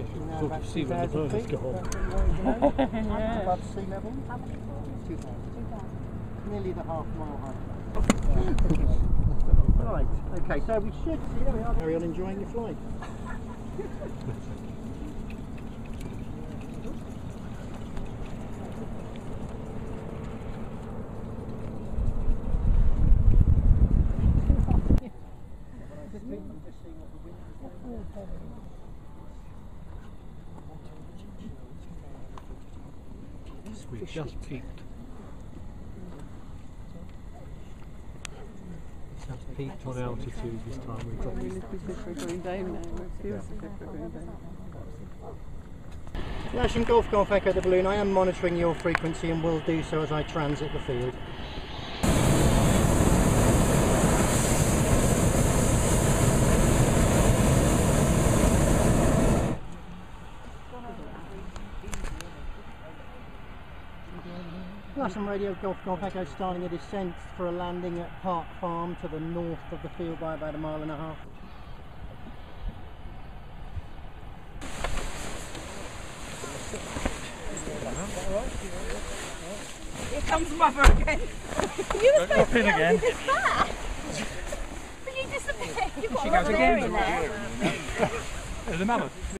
about See when the bird has gone. You Yeah. Above sea level. How many floors? 2,000. Nearly the half mile high. right, okay, so we should there we are. carry on enjoying your flight. We've just peaked. Just peaked on altitude this time. We've dropping. Really because we're going down now. It feels as if we're going down. Lasham Golf Golf Echo the balloon, I am monitoring your frequency and will do so as I transit the field. Lasham Radio Golf Golf Echo starting a descent for a landing at Park Farm to the north of the field by about a mile and a half. Here comes mother again. you were supposed to in again. But you disappeared. You've got She a goes again. in there. There's a mammoth.